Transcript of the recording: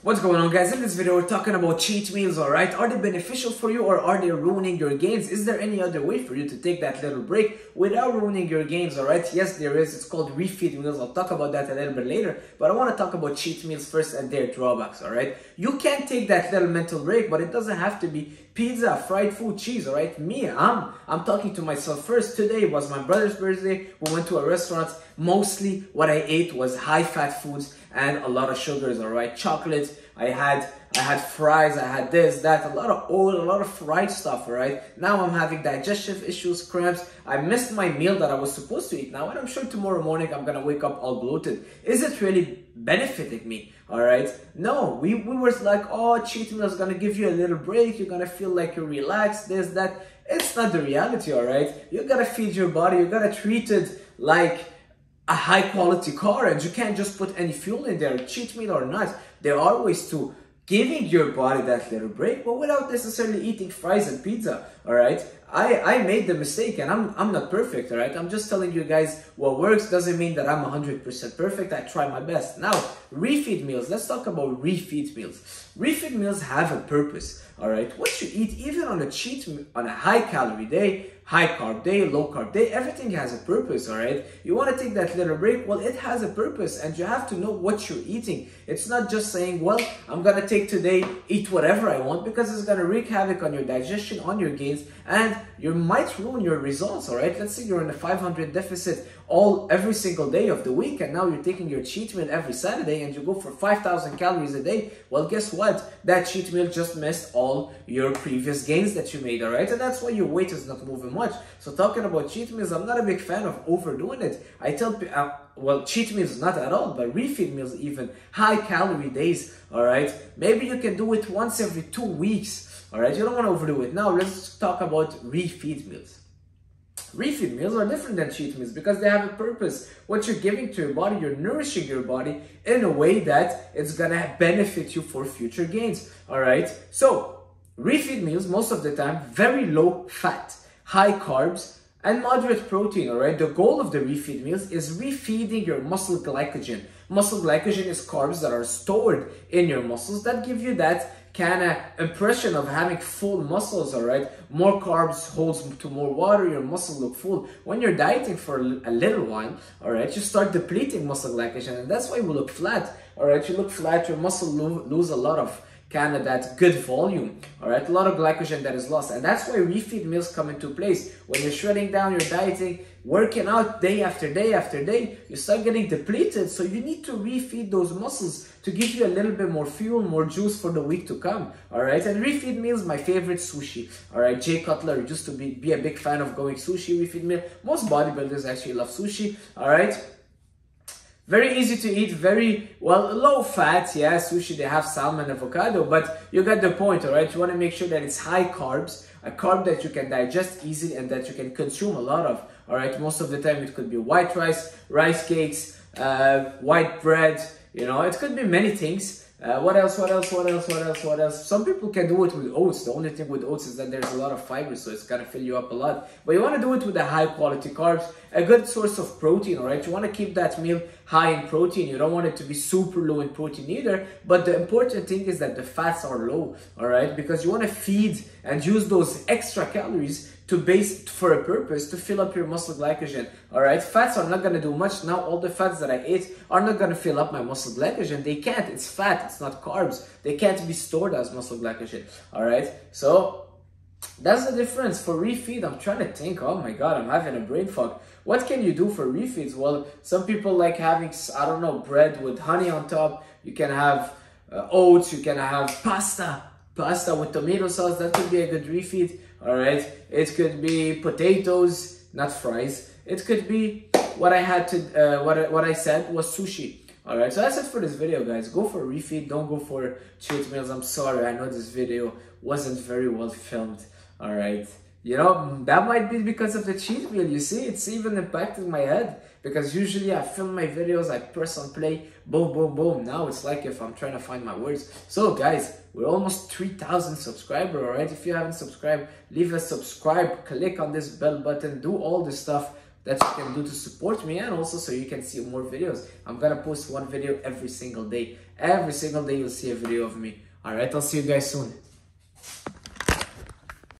What's going on guys? In this video we're talking about cheat meals, alright? Are they beneficial for you or are they ruining your gains? Is there any other way for you to take that little break without ruining your gains, alright? Yes, there is. It's called refeed meals. I'll talk about that a little bit later. But I want to talk about cheat meals first and their drawbacks, alright? You can take that little mental break, but it doesn't have to be pizza, fried food, cheese, alright? Me, I'm I'm talking to myself first. Today was my brother's birthday. We went to a restaurant. Mostly what I ate was high fat foods and a lot of sugars, alright? Chocolate. I had I had fries, I had this, that, a lot of oil, a lot of fried stuff, all right? Now I'm having digestive issues, cramps. I missed my meal that I was supposed to eat now, and I'm sure tomorrow morning I'm gonna wake up all bloated. Is it really benefiting me? All right. No, we, we were like, oh, cheating is gonna give you a little break, you're gonna feel like you're relaxed, this, that. It's not the reality, all right? You gotta feed your body, you gotta treat it like a high quality car and you can't just put any fuel in there, cheat meal or not. There are ways to giving your body that little break, but without necessarily eating fries and pizza. All right. I, I made the mistake and I'm, I'm not perfect. All right. I'm just telling you guys what works doesn't mean that I'm 100% perfect. I try my best. Now, refeed meals. Let's talk about refeed meals. Refeed meals have a purpose. All right. What you eat, even on a cheat, on a high calorie day, high carb day, low carb day, everything has a purpose, all right? You want to take that little break? Well, it has a purpose and you have to know what you're eating. It's not just saying, well, I'm going to take today, eat whatever I want because it's going to wreak havoc on your digestion, on your gains, and you might ruin your results, all right? Let's say you're in a 500 deficit all every single day of the week and now you're taking your cheat meal every Saturday and you go for 5,000 calories a day. Well, guess what? That cheat meal just missed all your previous gains that you made, all right? And that's why your weight is not moving much. So talking about cheat meals, I'm not a big fan of overdoing it. I tell people, uh, well, cheat meals not at all, but refeed meals even, high calorie days, all right? Maybe you can do it once every two weeks, all right? You don't want to overdo it. Now let's talk about refeed meals. Refeed meals are different than cheat meals because they have a purpose. What you're giving to your body, you're nourishing your body in a way that it's gonna benefit you for future gains. All right. So refeed meals, most of the time, very low fat, high carbs, and moderate protein. All right. The goal of the refeed meals is refeeding your muscle glycogen. Muscle glycogen is carbs that are stored in your muscles that give you that kind of impression of having full muscles, all right? More carbs holds to more water, your muscles look full. When you're dieting for a little while, all right, you start depleting muscle glycogen, and that's why you look flat, all right? You look flat, your muscle lo lose a lot of kind of that good volume, all right? A lot of glycogen that is lost. And that's why refeed meals come into place. When you're shredding down, you're dieting, working out day after day after day, you start getting depleted. So you need to refeed those muscles to give you a little bit more fuel, more juice for the week to come, all right? And refeed meals, my favorite sushi, all right? Jay Cutler used to be, be a big fan of going sushi refeed meal. Most bodybuilders actually love sushi, all right? Very easy to eat, very, well, low fat, yeah, sushi, they have salmon, avocado, but you get the point, all right? You want to make sure that it's high carbs, a carb that you can digest easily and that you can consume a lot of, all right? Most of the time it could be white rice, rice cakes, uh, white bread, you know, it could be many things. Uh, what else? What else? What else? What else? What else? Some people can do it with oats. The only thing with oats is that there's a lot of fiber, so it's gonna fill you up a lot. But you want to do it with the high quality carbs, a good source of protein. All right, you want to keep that meal high in protein. You don't want it to be super low in protein either. But the important thing is that the fats are low. All right, because you want to feed and use those extra calories to base for a purpose to fill up your muscle glycogen. All right, fats are not gonna do much. Now all the fats that I ate are not gonna fill up my muscle glycogen. They can't. It's fat. It's not carbs. They can't be stored as muscle glycogen. All right, so that's the difference for refeed. I'm trying to think. Oh my god, I'm having a brain fog. What can you do for refeeds? Well, some people like having I don't know bread with honey on top. You can have uh, oats. You can have pasta pasta with tomato sauce, that could be a good refeed, all right? It could be potatoes, not fries. It could be what I had to, uh, what, I, what I said was sushi. All right, so that's it for this video, guys. Go for refeed. Don't go for cheat meals. I'm sorry. I know this video wasn't very well filmed. All right. You know, that might be because of the cheat meal. You see, it's even impacted my head because usually I film my videos, I press on play, boom, boom, boom. Now it's like if I'm trying to find my words. So guys, we're almost 3,000 subscribers, all right? If you haven't subscribed, leave a subscribe, click on this bell button, do all this stuff that you can do to support me and also so you can see more videos. I'm gonna post one video every single day. Every single day you'll see a video of me. Alright, I'll see you guys soon.